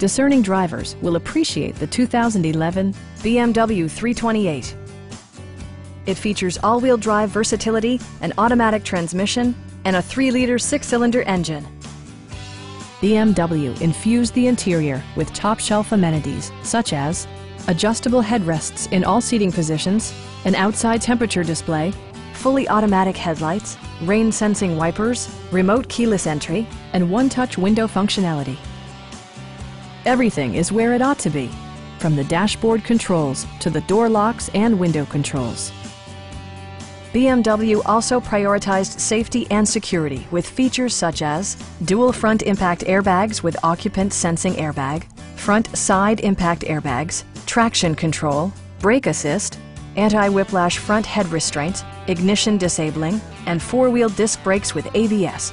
discerning drivers will appreciate the 2011 BMW 328. It features all-wheel drive versatility, an automatic transmission, and a 3-liter six-cylinder engine. BMW infused the interior with top-shelf amenities such as adjustable headrests in all seating positions, an outside temperature display, fully automatic headlights, rain-sensing wipers, remote keyless entry, and one-touch window functionality. Everything is where it ought to be, from the dashboard controls to the door locks and window controls. BMW also prioritized safety and security with features such as dual front impact airbags with occupant sensing airbag, front side impact airbags, traction control, brake assist, anti-whiplash front head restraints, ignition disabling, and four-wheel disc brakes with ABS.